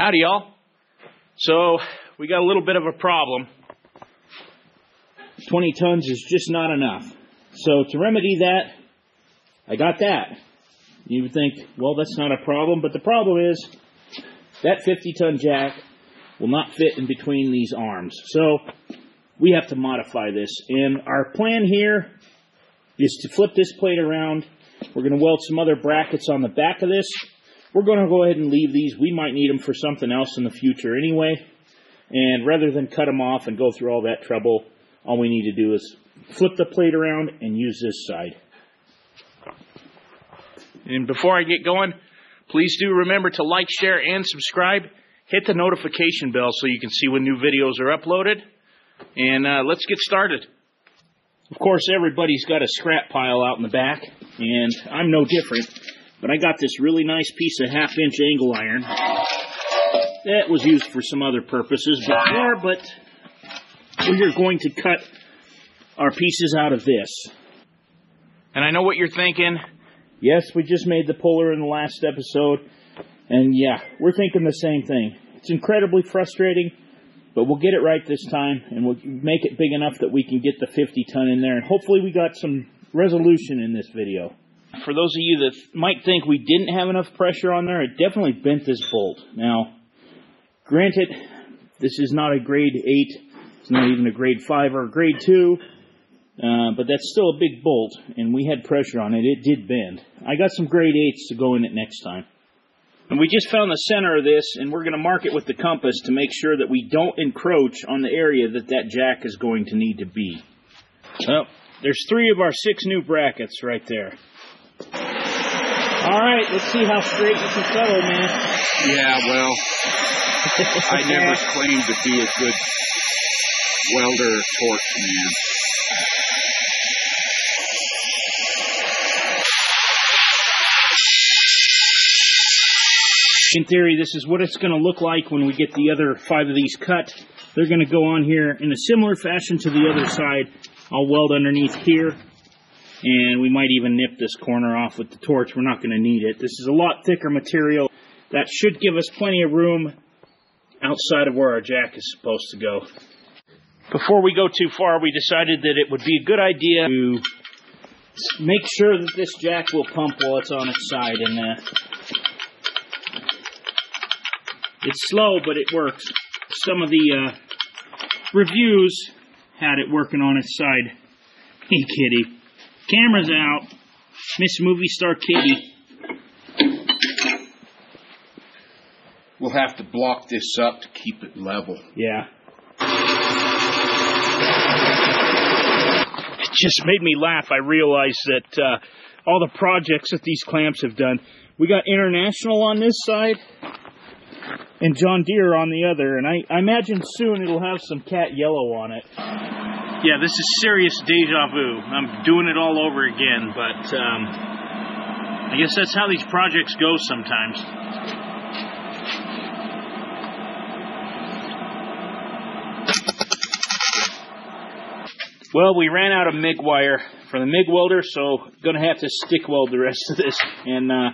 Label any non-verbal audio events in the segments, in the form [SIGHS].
Howdy, y'all. So, we got a little bit of a problem. 20 tons is just not enough. So, to remedy that, I got that. You would think, well, that's not a problem, but the problem is that 50 ton jack will not fit in between these arms. So, we have to modify this. And our plan here is to flip this plate around. We're going to weld some other brackets on the back of this. We're going to go ahead and leave these. We might need them for something else in the future anyway. And rather than cut them off and go through all that trouble, all we need to do is flip the plate around and use this side. And before I get going, please do remember to like, share, and subscribe. Hit the notification bell so you can see when new videos are uploaded. And uh, let's get started. Of course, everybody's got a scrap pile out in the back, and I'm no different. But I got this really nice piece of half inch angle iron. That was used for some other purposes before, but we're going to cut our pieces out of this. And I know what you're thinking. Yes, we just made the puller in the last episode. And yeah, we're thinking the same thing. It's incredibly frustrating, but we'll get it right this time and we'll make it big enough that we can get the 50 ton in there. And hopefully we got some resolution in this video. For those of you that might think we didn't have enough pressure on there, it definitely bent this bolt. Now, granted, this is not a grade 8, it's not even a grade 5 or a grade 2, uh, but that's still a big bolt, and we had pressure on it. It did bend. I got some grade 8s to go in it next time. And we just found the center of this, and we're going to mark it with the compass to make sure that we don't encroach on the area that that jack is going to need to be. Well, there's three of our six new brackets right there. All right, let's see how straight you can settle, man. Yeah, well, I [LAUGHS] never claimed to be a good welder or torch man. In theory, this is what it's going to look like when we get the other five of these cut. They're going to go on here in a similar fashion to the other side. I'll weld underneath here, and we might even nip this corner off with the torch. We're not going to need it. This is a lot thicker material. That should give us plenty of room outside of where our jack is supposed to go. Before we go too far, we decided that it would be a good idea to make sure that this jack will pump while it's on its side. And uh, it's slow, but it works. Some of the uh, reviews had it working on its side. [LAUGHS] Hey, kitty. Camera's out. Miss Movie Star Kitty. We'll have to block this up to keep it level. Yeah. It just made me laugh. I realized that uh, all the projects that these clamps have done, we got International on this side and John Deere on the other, and I, I imagine soon it'll have some cat yellow on it. Yeah, this is serious deja vu. I'm doing it all over again, but um, I guess that's how these projects go sometimes. Well, we ran out of MIG wire for the MIG welder, so gonna have to stick weld the rest of this. And uh,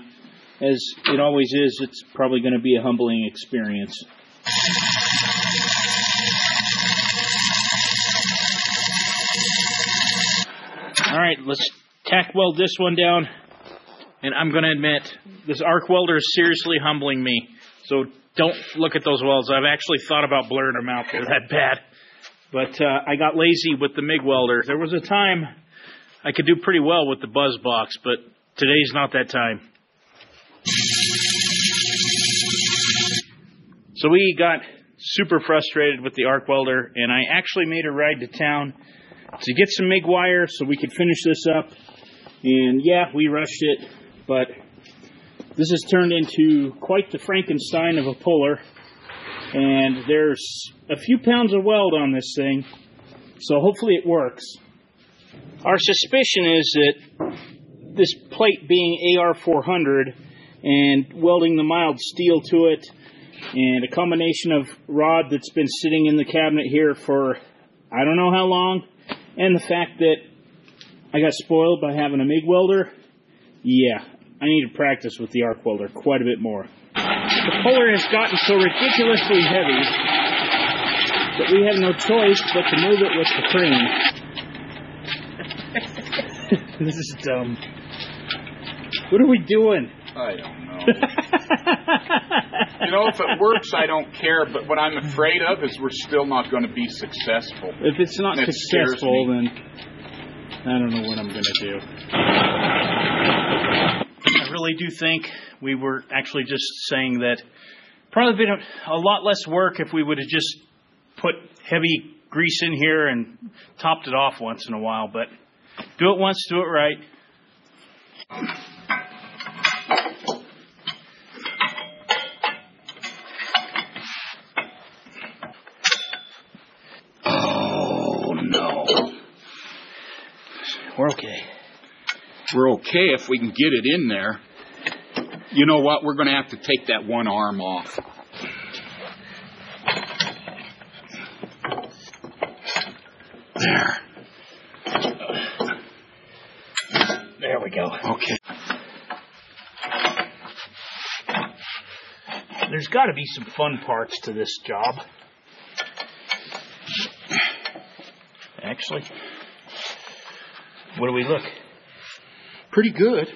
as it always is, it's probably gonna be a humbling experience. All right, let's tack weld this one down. And I'm gonna admit, this arc welder is seriously humbling me. So don't look at those welds. I've actually thought about blurring them out. They're that bad. But uh, I got lazy with the MIG welder. There was a time I could do pretty well with the buzz box, but today's not that time. So we got super frustrated with the arc welder, and I actually made a ride to town to get some MIG wire so we could finish this up. And yeah, we rushed it, but this has turned into quite the Frankenstein of a puller and there's a few pounds of weld on this thing, so hopefully it works. Our suspicion is that this plate being AR400 and welding the mild steel to it, and a combination of rod that's been sitting in the cabinet here for I don't know how long, and the fact that I got spoiled by having a MIG welder, yeah, I need to practice with the arc welder quite a bit more. The puller has gotten so ridiculously heavy that we have no choice but to move it with the crane. [LAUGHS] this is dumb. What are we doing? I don't know. [LAUGHS] you know, if it works, I don't care. But what I'm afraid of is we're still not going to be successful. If it's not That successful, then I don't know what I'm going to do. I really do think we were actually just saying that probably been a, a lot less work if we would have just put heavy grease in here and topped it off once in a while. But do it once, do it right. Oh no. We're okay. We're okay if we can get it in there. You know what? We're going to have to take that one arm off. There. There we go. Okay. There's got to be some fun parts to this job. Actually, what do we look? Pretty good.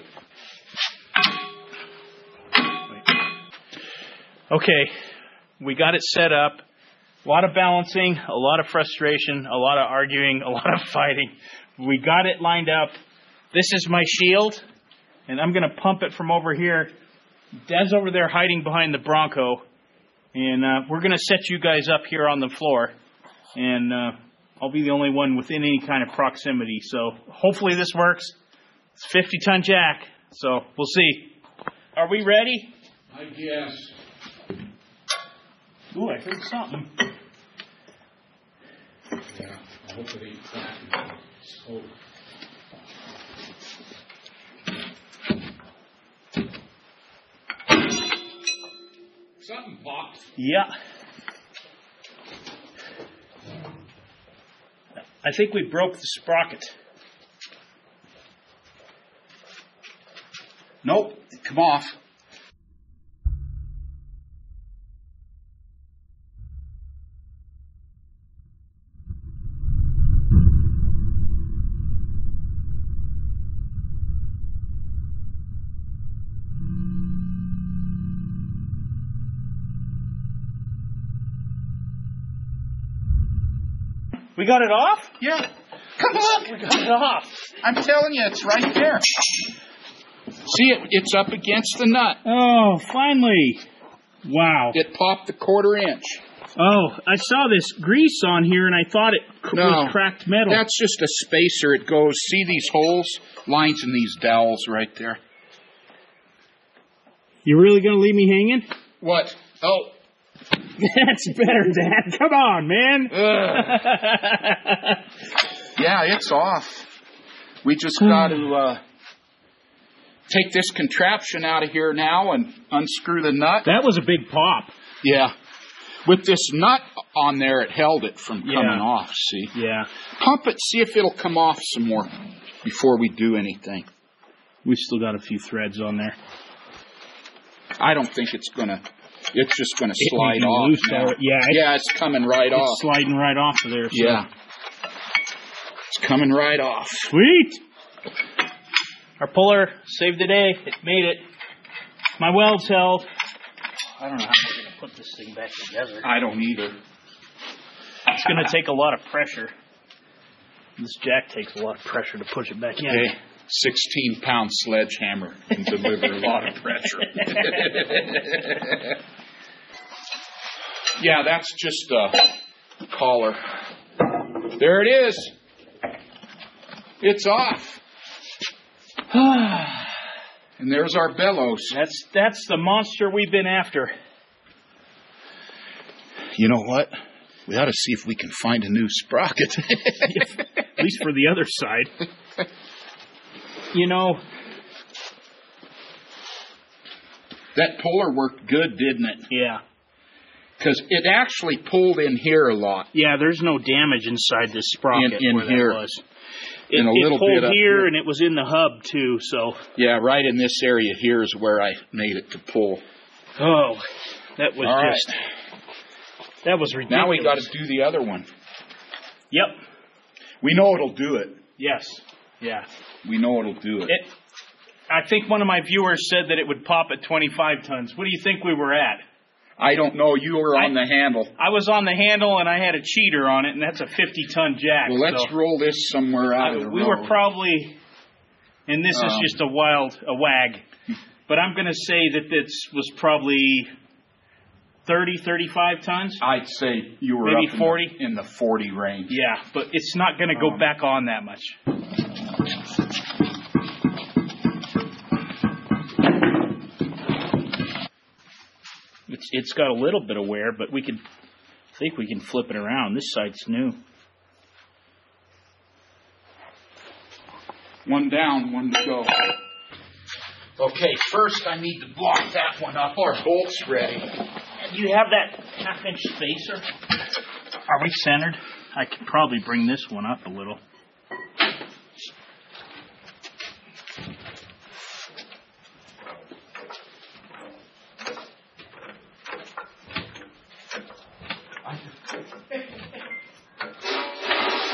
Okay, we got it set up. A lot of balancing, a lot of frustration, a lot of arguing, a lot of fighting. We got it lined up. This is my shield, and I'm going to pump it from over here. Dad's over there hiding behind the Bronco, and uh, we're going to set you guys up here on the floor, and uh, I'll be the only one within any kind of proximity. So hopefully this works. It's 50 ton jack, so we'll see. Are we ready? I guess. Ooh, I heard something. Yeah, I hope it ain't. So, oh. Something popped. Yeah. I think we broke the sprocket. Nope, come off. We got it off? Yeah. Come on. We got it off. I'm telling you, it's right there. See it? It's up against the nut. Oh, finally. Wow. It popped a quarter inch. Oh, I saw this grease on here and I thought it c- No. was cracked metal. That's just a spacer. It goes. See these holes? Lines in these dowels right there. you really going to leave me hanging? What? Oh. That's better, Dad. Come on, man. Yeah, it's off. We just got to uh, take this contraption out of here now and unscrew the nut. that was a big pop. Yeah. With this nut on there, it held it from coming Yeah. off. See? Yeah. Pump it, see if it'll come off some more before we do anything. We still got a few threads on there. I don't think it's gonna. It's just gonna slide off. loose now. already. Yeah, it- yeah, it's coming right off. Sliding right off of there. so- Yeah, it's coming right off. Sweet. Our puller saved the day. It made it. My weld's held. I don't know how we're going to put this thing back together. I don't either. It's going to take a lot of pressure. This jack takes a lot of pressure to push it back in. Okay, sixteen pound sledgehammer can deliver a lot of pressure. [LAUGHS] [LAUGHS] yeah, that's just a collar. There it is. It's off. [SIGHS] and there's our bellows. That's that's the monster we've been after. You know what? We ought to see if we can find a new sprocket. [LAUGHS] At least for the other side. You know, that puller worked good, didn't it? yeah. Because it actually pulled in here a lot. Yeah, there's no damage inside this sprocket In- in where here. that was. It, And a it little pulled bit here here. and it was in the hub too. So Yeah, right in this area here is where I made it to pull. Oh, that was All right. just that was ridiculous. Now we got to do the other one. Yep. We know it'll do it. Yes. Yeah. We know it'll do it. It. I think one of my viewers said that it would pop at 25 tons. What do you think we were at? I don't know. You were on I- the handle. I was on the handle and I had a cheater on it, and that's a 50 ton jack. Well, let's so roll this somewhere out I- of the we road. were probably, and this is Um, just a wild a wag, but I'm going to say that this was probably 30, 35 tons. I'd say you were Maybe up in 40? the, in the 40 range. Yeah, but it's not going to go Um, back on that much. It's it's got a little bit of wear, but we can I think we can flip it around. This side's new. One down, one to go. Okay, first I need to block that one up. Our bolt's ready. Do you have that half inch spacer? Are we centered? I could probably bring this one up a little.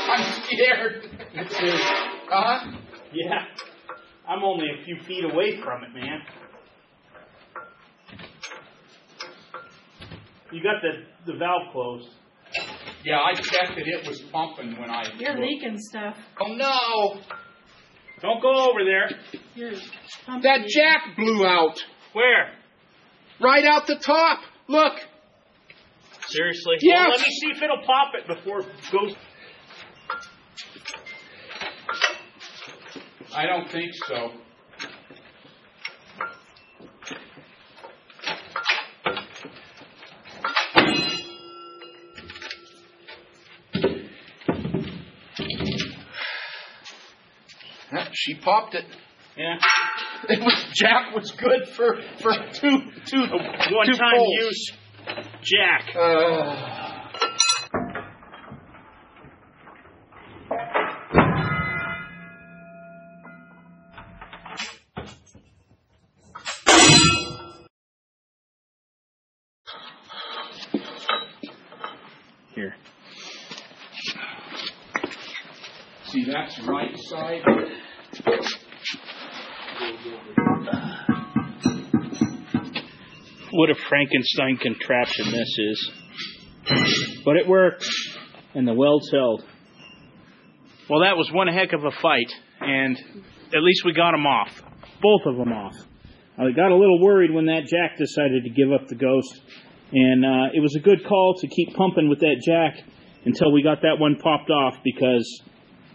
I'm scared. Huh? Yeah. I'm only a few feet away from it, man. You got the, the valve closed. Yeah, I checked it. It was pumping when I. You're leaking stuff. Oh no! Don't go over there. You're pumping That jack blew out. Where? Right out the top. Look. Seriously? Yes. Well, let me see if it'll pop it before it goes. I don't think so. Yeah, She popped it. Yeah. [LAUGHS] It was Jack was good for for two two One two time poles. use jack. Uh, Here. see, that's right side. What a Frankenstein contraption this is. But it works, and the welds held. Well, that was one heck of a fight, and at least we got them off. Both of them off. I got a little worried when that jack decided to give up the ghost, and uh, it was a good call to keep pumping with that jack until we got that one popped off because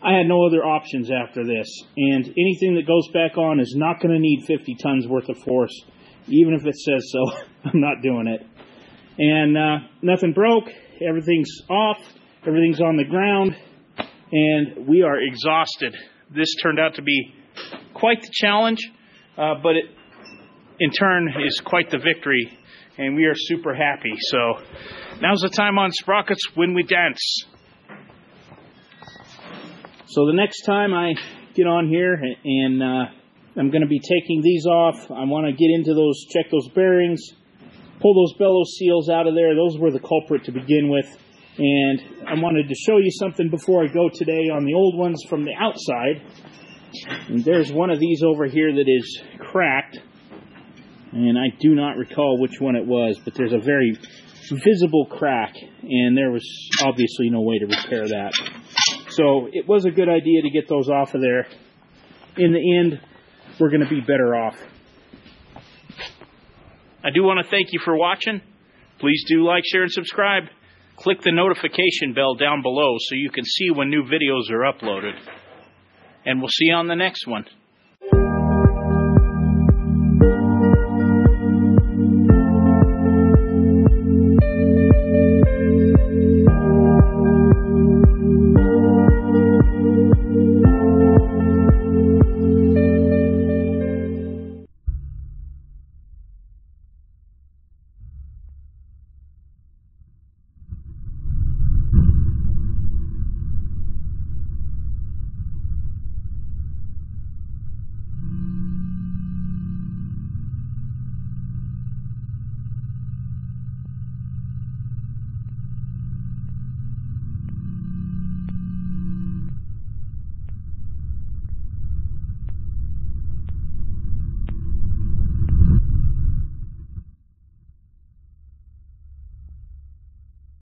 I had no other options after this. And anything that goes back on is not going to need 50 tons worth of force, even if it says so. [LAUGHS] I'm not doing it. And uh, nothing broke. Everything's off. Everything's on the ground. And we are exhausted. This turned out to be quite the challenge, uh, but it, in turn, is quite the victory. And we are super happy. So now's the time on Sprockets when we dance. So the next time I get on here and uh, I'm going to be taking these off, I want to get into those, check those bearings, pull those bellows seals out of there. Those were the culprit to begin with. And I wanted to show you something before I go today on the old ones from the outside. And there's one of these over here that is cracked. And I do not recall which one it was, but there's a very visible crack, and there was obviously no way to repair that. So it was a good idea to get those off of there. In the end, we're going to be better off. I do want to thank you for watching. Please do like, share, and subscribe. Click the notification bell down below so you can see when new videos are uploaded. And we'll see you on the next one.